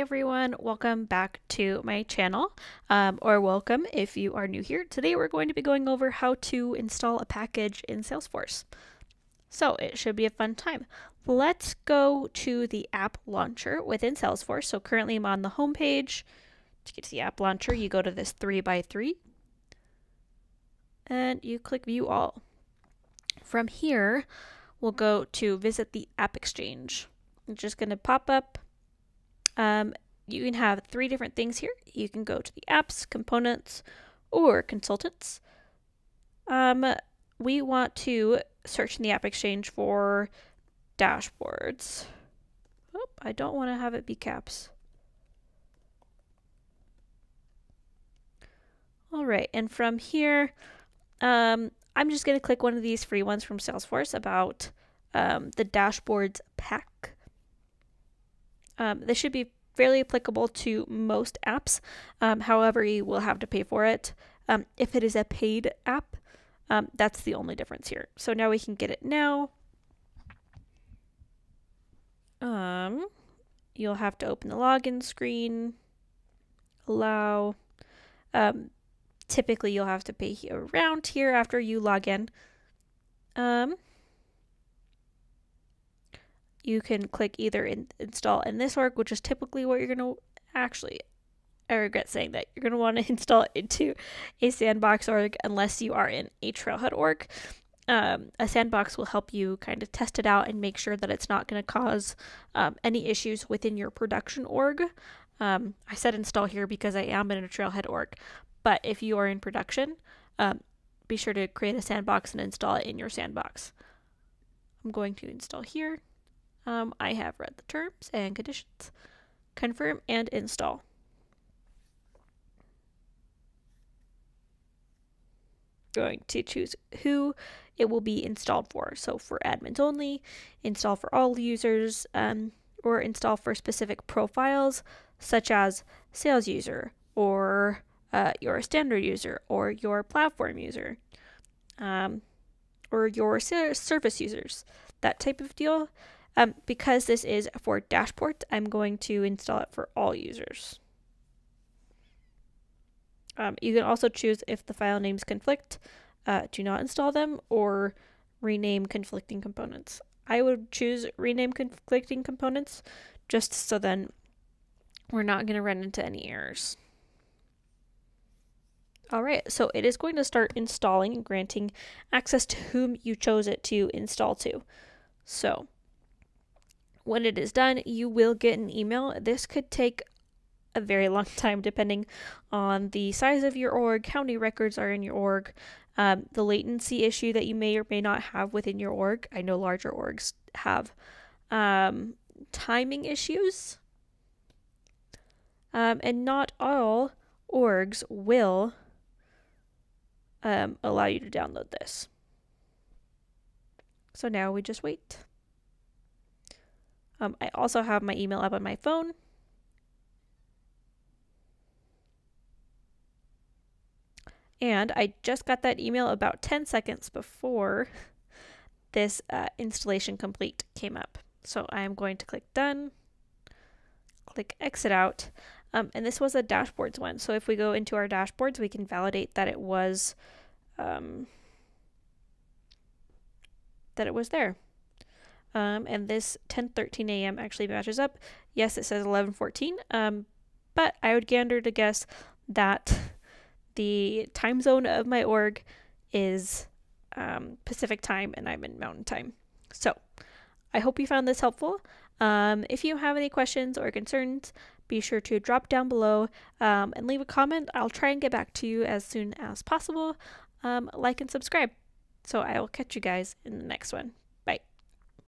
everyone, welcome back to my channel, um, or welcome if you are new here. Today we're going to be going over how to install a package in Salesforce. So it should be a fun time. Let's go to the app launcher within Salesforce. So currently I'm on the home page. To get to the app launcher, you go to this 3x3 and you click view all. From here, we'll go to visit the app exchange. It's just going to pop up um, you can have three different things here. You can go to the apps, components, or consultants. Um, we want to search in the App Exchange for dashboards. Oh, I don't want to have it be caps. All right, and from here, um, I'm just going to click one of these free ones from Salesforce about um, the dashboards pack. Um, this should be fairly applicable to most apps. Um, however, you will have to pay for it. Um, if it is a paid app, um, that's the only difference here. So now we can get it now. Um, you'll have to open the login screen, allow. Um, typically, you'll have to pay around here after you log in. Um, you can click either in, install in this org, which is typically what you're going to actually, I regret saying that, you're going to want to install it into a sandbox org unless you are in a trailhead org. Um, a sandbox will help you kind of test it out and make sure that it's not going to cause um, any issues within your production org. Um, I said install here because I am in a trailhead org, but if you are in production, um, be sure to create a sandbox and install it in your sandbox. I'm going to install here. Um, I have read the terms and conditions. Confirm and install. Going to choose who it will be installed for. So for admins only, install for all users, um, or install for specific profiles such as sales user or uh, your standard user or your platform user um, or your service users. That type of deal. Um, because this is for dashboards, I'm going to install it for all users. Um, you can also choose if the file names conflict, uh, do not install them, or rename conflicting components. I would choose rename conflicting components just so then we're not going to run into any errors. All right, so it is going to start installing and granting access to whom you chose it to install to. So when it is done, you will get an email. This could take a very long time depending on the size of your org, how many records are in your org, um, the latency issue that you may or may not have within your org. I know larger orgs have um, timing issues. Um, and not all orgs will um, allow you to download this. So now we just wait. Um, I also have my email up on my phone. And I just got that email about 10 seconds before this uh, installation complete came up. So I am going to click done, click exit out. Um, and this was a dashboards one. So if we go into our dashboards, we can validate that it was um, that it was there. Um, and this 10:13 a.m. actually matches up. Yes, it says 11:14. Um, but I would gander to guess that the time zone of my org is um, Pacific time and I'm in Mountain time. So I hope you found this helpful. Um, if you have any questions or concerns, be sure to drop down below um, and leave a comment. I'll try and get back to you as soon as possible. Um, like and subscribe. So I will catch you guys in the next one.